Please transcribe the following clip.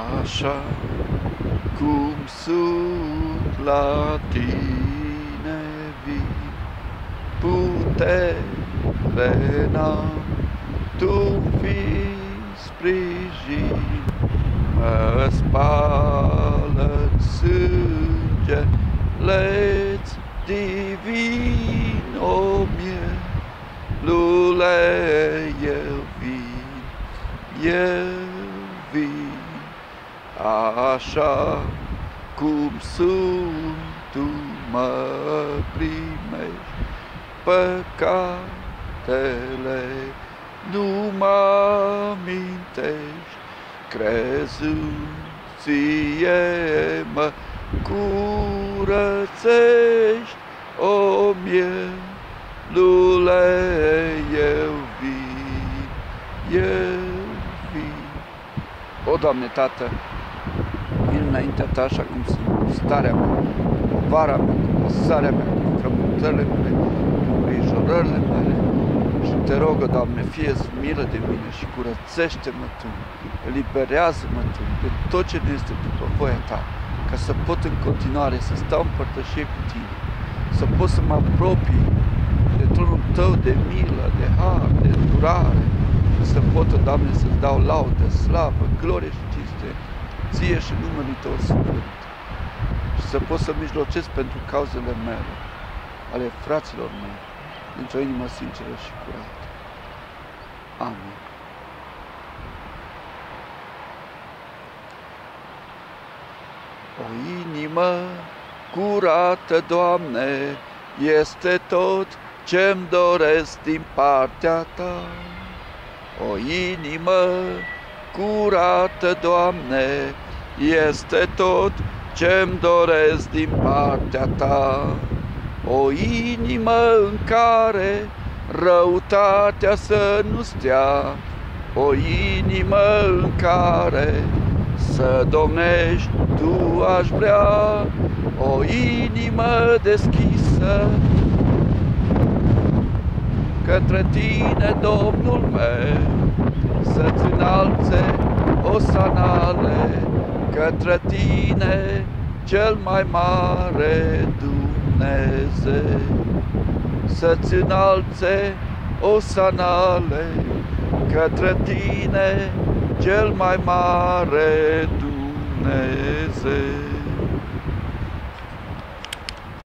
Așa cum sunt la tine vin, putere n-am, tu fi sprijin, mă spală sânge, leț divin, o mie, lule, eu vin, eu vin. Așa cum sunt, tu mă primești, păcatele nu mă mintești, crezând ție mă curățești, o mielule, eu vin, eu vin. O, Doamne, Tată, vin înaintea Ta așa cum sunt, cu starea mea, cu vara mea, cu lăsarea mea, cu frământările mele, cu îngrijorările mele. Și te rog, Doamne, fie milă de mine și curățește-mă Tu, eliberează-mă Tu de tot ce nu este după voia Ta, ca să pot în continuare să stau în părtășie cu Tine, să pot să mă apropii de tronul Tău de milă, de har, de durare, și să pot, Doamne, să-ți dau laudă, slavă, glorie și cinste, ție și numele Tău Sfânt. Și să pot să mijlocesc pentru cauzele mele, ale fraților mei, într-o inimă sinceră și curată. Amin. O inimă curată, Doamne, este tot ce-mi doresc din partea Ta. O inimă curată, Doamne, este tot ce-mi doresc din partea Ta. O inimă în care răutatea să nu stea, o inimă în care să domnești Tu aș vrea, o inimă deschisă către Tine, Domnul meu, să-ți înalțe osanale către Tine, cel mai mare Dumnezeu. Să-ți înalțe osanale către Tine, cel mai mare Dumnezeu.